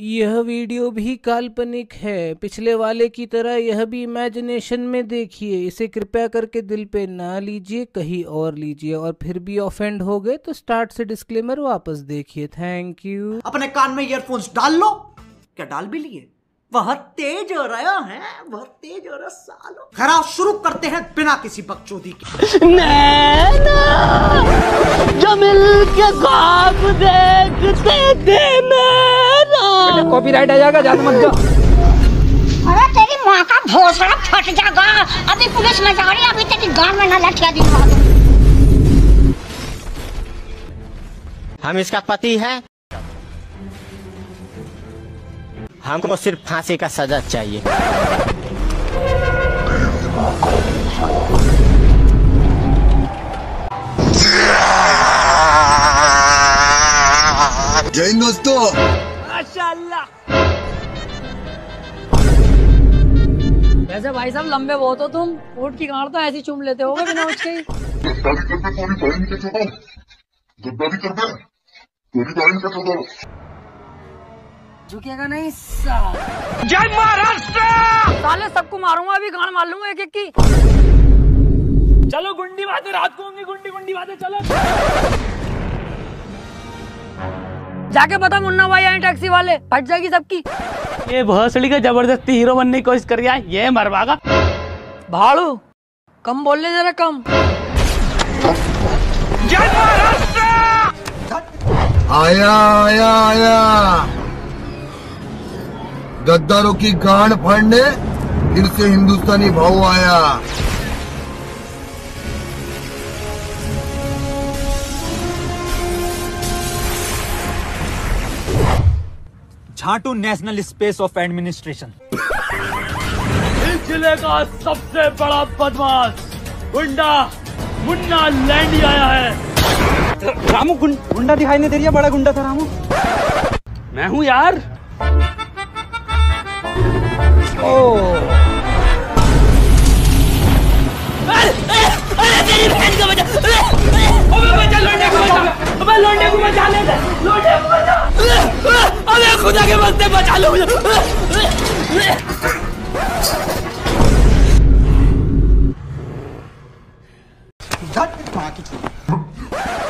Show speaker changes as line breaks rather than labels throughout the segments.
यह वीडियो भी काल्पनिक है। पिछले वाले की तरह यह भी इमेजिनेशन में देखिए। इसे कृपया करके दिल पे ना लीजिए कहीं और लीजिए। और फिर भी ऑफेंड हो गए तो स्टार्ट से डिस्क्लेमर वापस देखिए। थैंक यू
अपने कान में ईयरफोन्स डाल लो। क्या डाल भी लिए? बहुत तेज हो रहा है वह तेज हो रहा सालो। खराब शुरू करते हैं बिना किसी बकचोदी के।
जो मिल के ख्वाब देखते थे मेरा
कॉपीराइट आ जाएगा ज़्यादा मत जाओ
अरे तेरी माँ का भोसड़ा फट जाएगा। अभी पुलिस में जा रही है अभी तेरी गाँव में ना लठिया दिखा
हम इसका पति है। हमको सिर्फ़ फांसी का सजा चाहिए।
वैसे भाई साहब लंबे बहुत हो तुम। ऊँट की गांड तो ऐसी चूम लेते हो
बिना बहन के
झुकेगा नहीं जय महाराष्ट्र! साले सबको मारूँगा अभी गांड मार लूँगा एक एक की। चलो गुंडी बातें रात को होंगी गुंडी गुंडी बातें चलो। जाके बता मुन्ना भाई आए टैक्सी वाले फट जाएगी सबकी।
ये भोसड़ी का ज़बरदस्ती हीरो बनने की कोशिश कर रहा है ये मरवागा।
भाड़ू कम बोल ले जरा कम।
आया आया आया। गद्दारों की गांड फाड़ने, फिर से हिंदुस्तानी भाव आया।
झाटू नेशनल स्पेस ऑफ़ एडमिनिस्ट्रेशन
इस ज़िले का सबसे बड़ा बदमाश गुंडा मुन्ना लैंडी आया है।
रामू गुंडा दिखाई नहीं दे रही है बड़ा गुंडा था रामू।
मैं हूँ यार।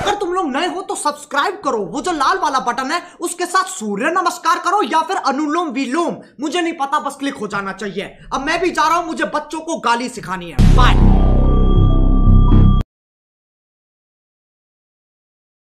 अगर तुम लोग नए हो तो सब्सक्राइब करो। वो जो लाल वाला बटन है, उसके साथ सूर्य नमस्कार करो या फिर अनुलोम विलोम। मुझे नहीं पता, बस क्लिक हो जाना चाहिए। अब मैं भी जा रहा हूँ, मुझे बच्चों को गाली सिखानी है। बाय